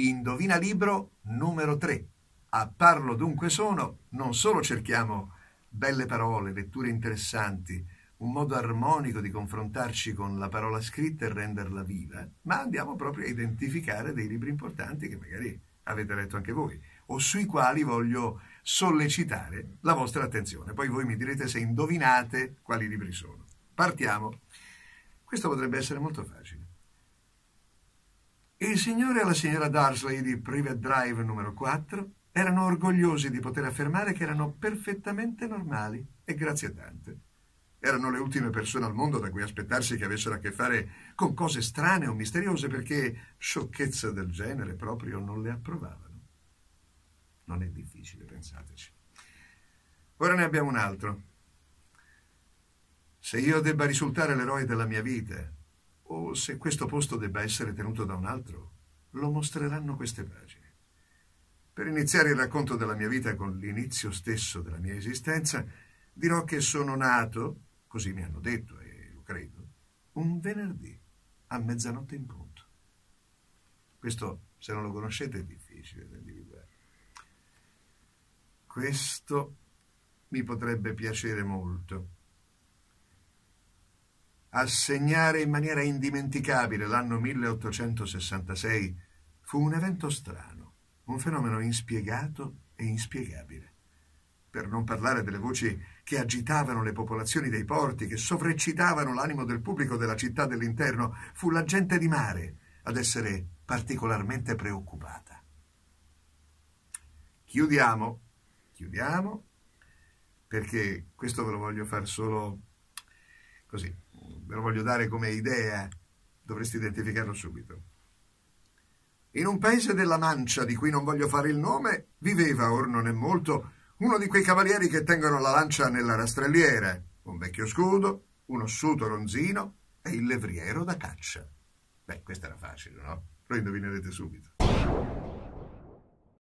Indovina libro numero 3. A parlo dunque sono, non solo cerchiamo belle parole, letture interessanti, un modo armonico di confrontarci con la parola scritta e renderla viva, ma andiamo proprio a identificare dei libri importanti che magari avete letto anche voi o sui quali voglio sollecitare la vostra attenzione. Poi voi mi direte se indovinate quali libri sono. Partiamo. Questo potrebbe essere molto facile. Il signore e la signora Darsley di Private Drive numero 4 erano orgogliosi di poter affermare che erano perfettamente normali e grazie tante. Erano le ultime persone al mondo da cui aspettarsi che avessero a che fare con cose strane o misteriose perché sciocchezze del genere proprio non le approvavano. Non è difficile, pensateci. Ora ne abbiamo un altro. Se io debba risultare l'eroe della mia vita se questo posto debba essere tenuto da un altro, lo mostreranno queste pagine. Per iniziare il racconto della mia vita con l'inizio stesso della mia esistenza, dirò che sono nato, così mi hanno detto e lo credo, un venerdì a mezzanotte in punto. Questo, se non lo conoscete, è difficile da individuare. Questo mi potrebbe piacere molto a segnare in maniera indimenticabile l'anno 1866 fu un evento strano, un fenomeno inspiegato e inspiegabile. Per non parlare delle voci che agitavano le popolazioni dei porti, che sovreccitavano l'animo del pubblico della città dell'interno, fu la gente di mare ad essere particolarmente preoccupata. Chiudiamo, chiudiamo, perché questo ve lo voglio fare solo così, ve lo voglio dare come idea, dovreste identificarlo subito. In un paese della Mancia, di cui non voglio fare il nome, viveva, or non è molto, uno di quei cavalieri che tengono la lancia nella rastrelliera, un vecchio scudo, un ossuto ronzino e il levriero da caccia. Beh, questo era facile, no? Lo indovinerete subito.